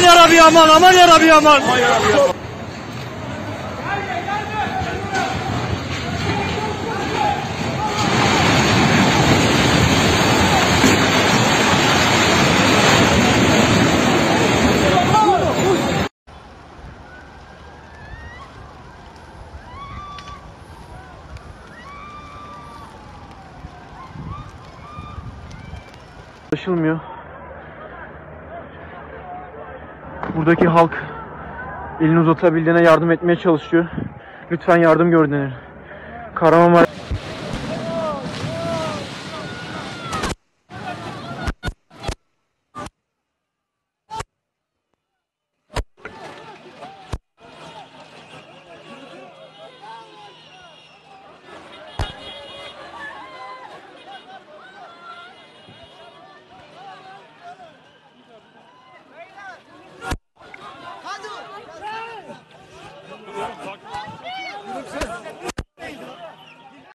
Aman yarabbi aman aman yarabbi aman. Ulaşılmıyor. Buradaki halk elini uzatabildiğine yardım etmeye çalışıyor. Lütfen yardım gör denir.